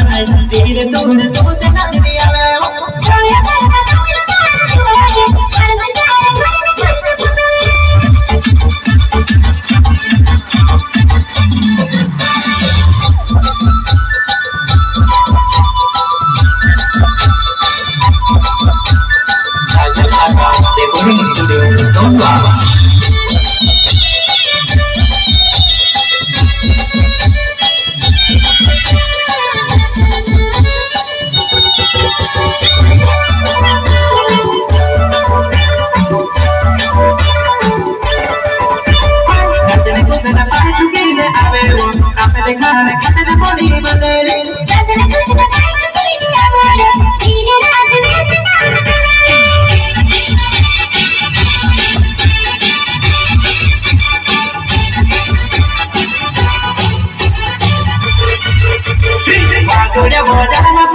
तो Recording Studio, Donggala. ने बोली बदले Waktunya bocah nak